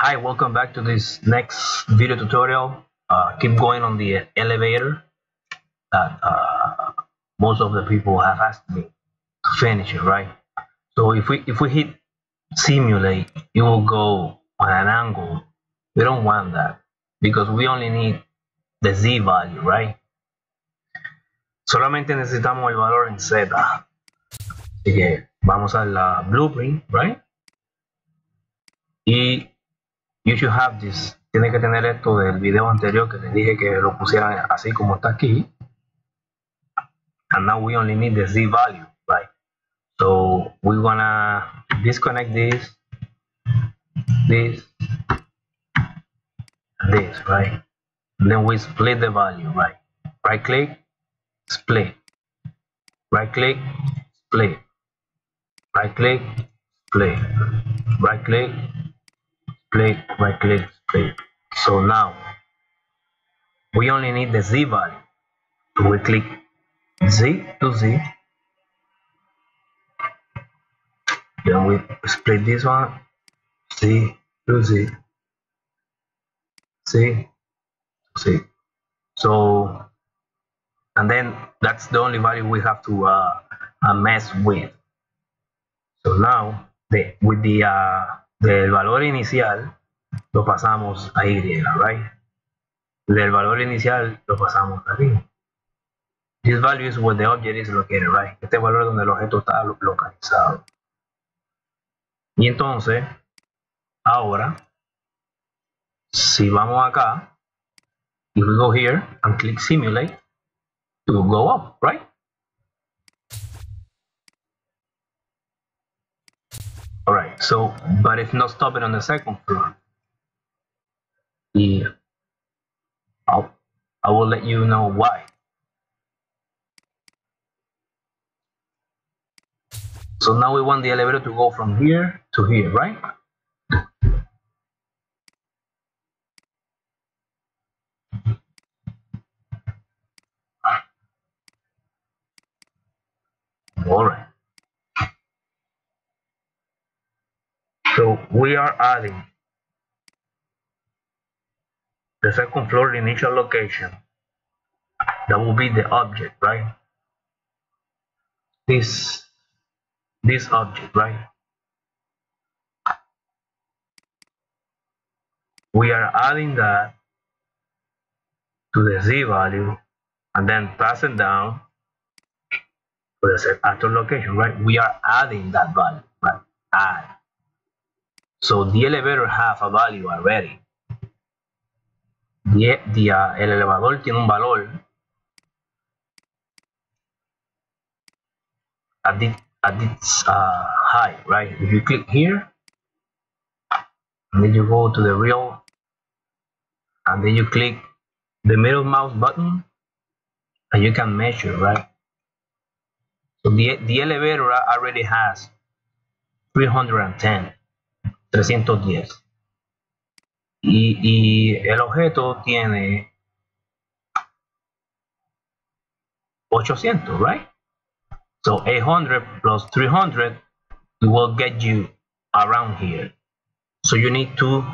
Hi, welcome back to this next video tutorial. Uh, keep going on the elevator that uh, most of the people have asked me to finish it, right? So if we if we hit simulate, it will go on an angle. We don't want that because we only need the z value, right? Solamente necesitamos el valor en z. Así que vamos a la blueprint, right? Y you should have this. Tiene que tener esto del video anterior que les dije que lo pusieran así como está aquí. And now we only need the z value, right? So we're gonna disconnect this, this, this, right? Then we split the value, right? Right click, split. Right click, split. Right click, split. Right click, split. Right click, split. So now we only need the z value. So we click z to z. Then we split this one, z to z, z see so and then that's the only value we have to uh, uh, mess with so now the, with the uh, del valor inicial lo pasamos a y right del valor inicial lo pasamos aquí this value is where the object is located right este valor es donde el objeto está localizado. Y entonces ahora si vamos acá if we go here and click simulate it will go up right all right so but it's not stopping on the second floor. Yeah. I'll, I will let you know why. So now we want the elevator to go from here to here right all right so we are adding the second floor initial location that will be the object right this this object right we are adding that to the z value and then passing down to the actual location, right? We are adding that value, right? Add. So the elevator have a value already. The, the, uh, el elevador tiene un valor at, the, at its uh, height, right? If you click here, and then you go to the real, and then you click the middle mouse button, and you can measure, right? So the, the elevator already has 310, 310. Y, y el objeto tiene 800, right? So 800 plus 300 will get you around here. So you need to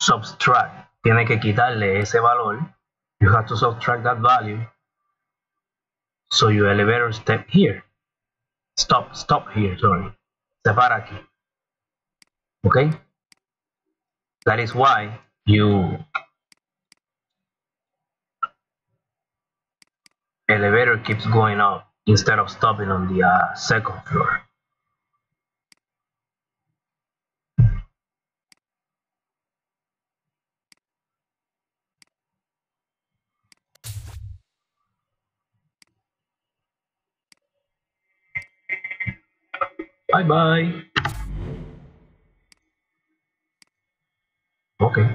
subtract. Tiene que quitarle ese valor. You have to subtract that value. So your elevator step here. Stop, stop here, sorry. Se para aquí. Okay? That is why you elevator keeps going up instead of stopping on the uh, second floor. Bye bye. Okay.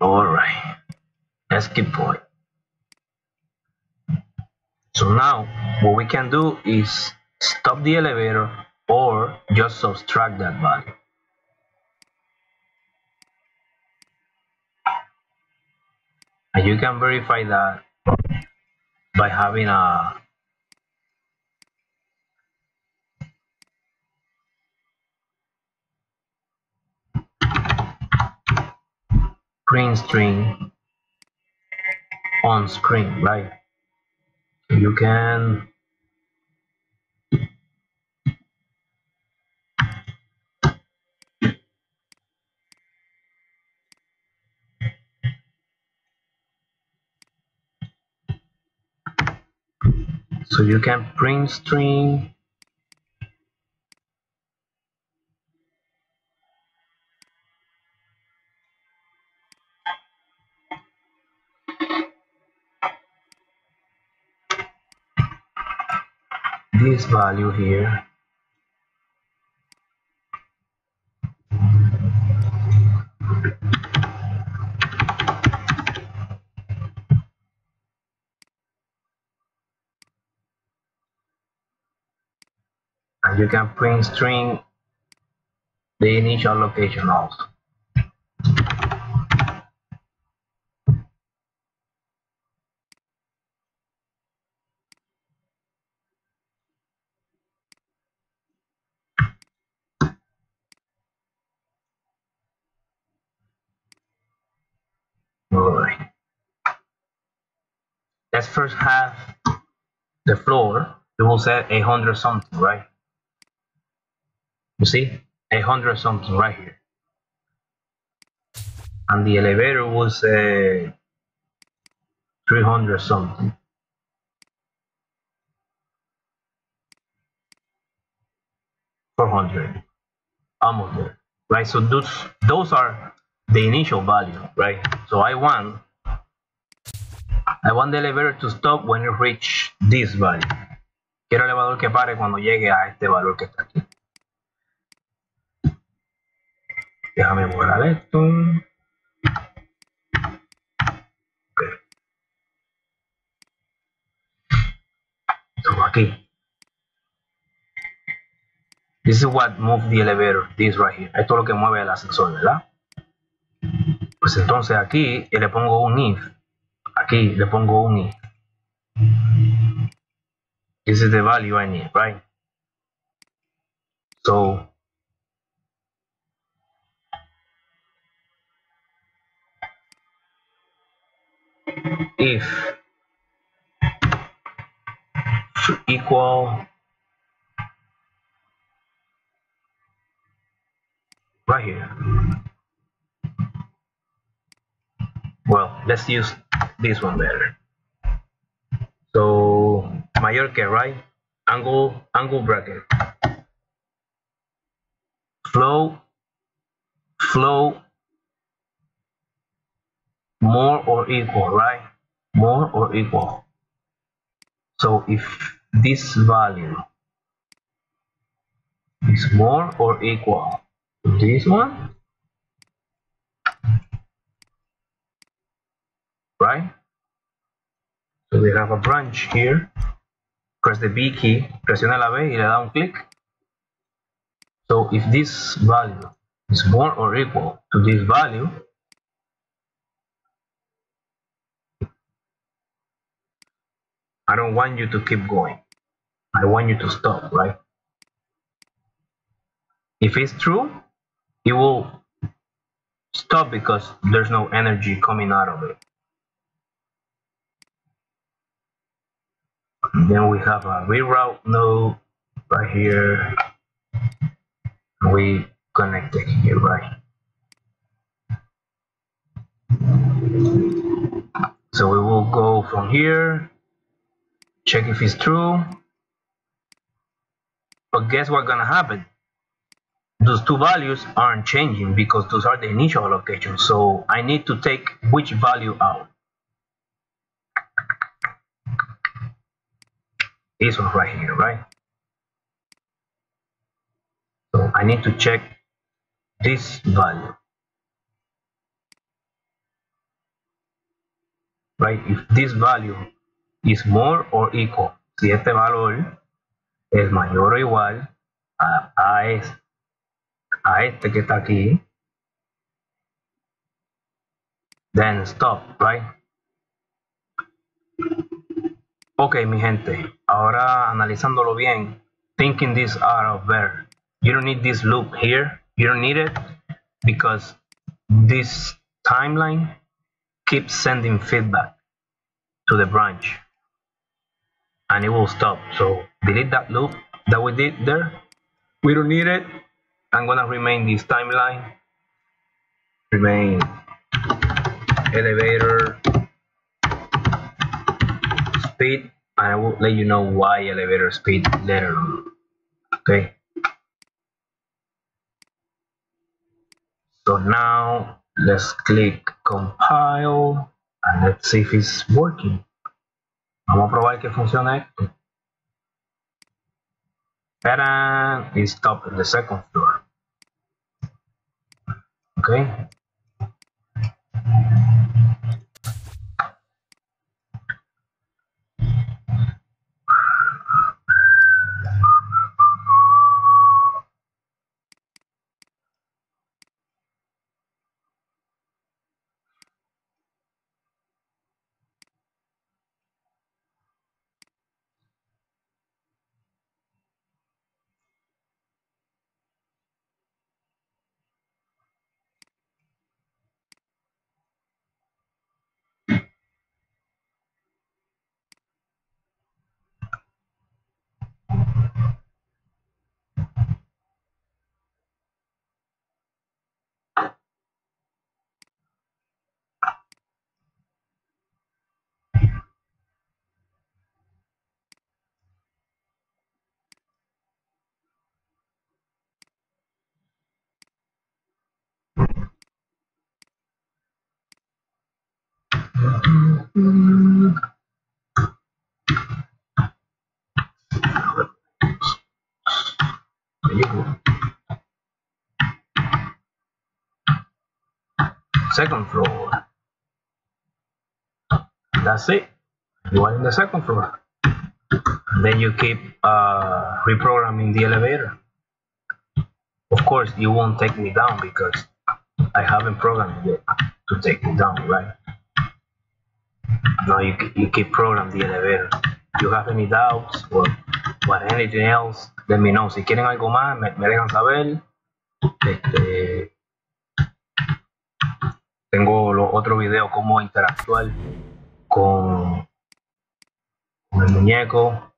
All right. Let's. So now what we can do is stop the elevator or just subtract that value. And you can verify that by having a print string on screen, right? You can so you can print string. This value here you can print string the initial location also. Let's first have the floor. We will set a hundred something, right? You see? A hundred something right here. And the elevator was uh, 300 something. Four hundred, almost there, right? So those those are the initial value, right? So I want I want the elevator to stop when it reach this value. Quiero el elevador que pare cuando llegue a este valor que está aquí. Déjame borrar esto. So aquí. This is what move the elevator, this right here. Esto es lo que mueve el ascensor, ¿verdad? Pues entonces aquí le pongo un if. Aquí le pongo un if. This is the value I need, right? So if equal right here. Well, let's use this one better. So Mallorca, right? Angle angle bracket. Flow flow more or equal, right? More or equal. So if this value is more or equal to this one, right? So we have a branch here. Press the B key, presiona la B y le da un clic. So if this value is more or equal to this value, I don't want you to keep going. I want you to stop, right? If it's true, it will stop because there's no energy coming out of it. And then we have a reroute node right here. We connect it here, right? So we will go from here check if it's true. But guess what's gonna happen? Those two values aren't changing because those are the initial allocations. So I need to take which value out. This one right here, right? So I need to check this value. Right? If this value is more or equal. Si este valor es mayor o igual a, a, es, a este que está aquí. Then stop, right? Ok, mi gente, ahora analizándolo bien, thinking this out of there, you don't need this loop here, you don't need it because this timeline keeps sending feedback to the branch and it will stop. So delete that loop that we did there. We don't need it. I'm gonna remain this timeline. Remain elevator speed and I will let you know why elevator speed later on. Okay. So now let's click compile and let's see if it's working. Vamos a probar que funciona esto. And it stop in the second floor. Okay. Second floor. That's it. You are in the second floor. Then you keep uh, reprogramming the elevator. Of course, you won't take me down because I haven't programmed yet to take me down, right? Now you, you keep programming the elevator. You have any doubts or, or anything else, let me know. Si quieren algo más, me, me dejan saber. Este, tengo los otro video cómo interactuar con, con el muñeco.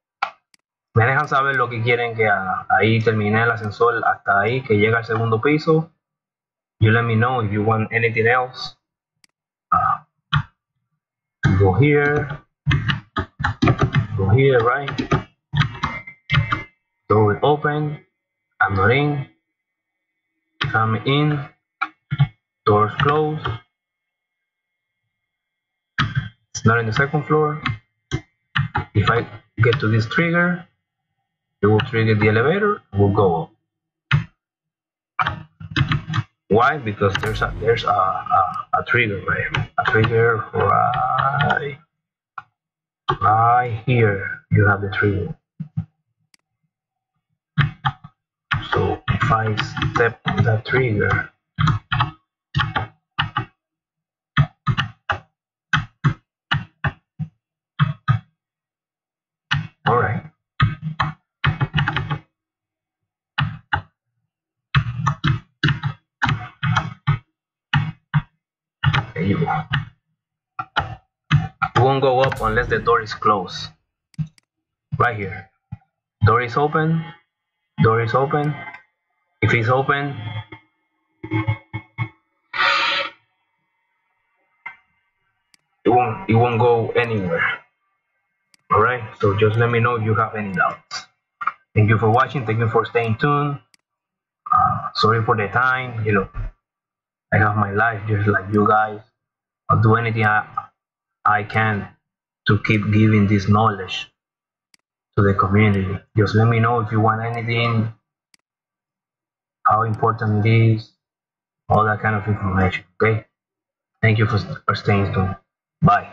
Me dejan saber lo que quieren que haga. Ahí terminé el ascensor hasta ahí que llega al segundo piso. You let me know if you want anything else. Go here. Go here, right? Door open. I'm not in. Come in. Doors closed. It's not in the second floor. If I get to this trigger, it will trigger the elevator, will go up. Why? Because there's a there's a, a, a trigger right A trigger right right here. You have the trigger. So if I step that trigger, you. Won't go up unless the door is closed. Right here. Door is open. Door is open. If it's open, it won't it won't go anywhere. Alright, so just let me know if you have any doubts. Thank you for watching, thank you for staying tuned. Uh, sorry for the time, you know. I have my life just like you guys. I'll do anything I, I can to keep giving this knowledge to the community. Just let me know if you want anything, how important it is, all that kind of information. Okay. Thank you for, for staying tuned. Bye.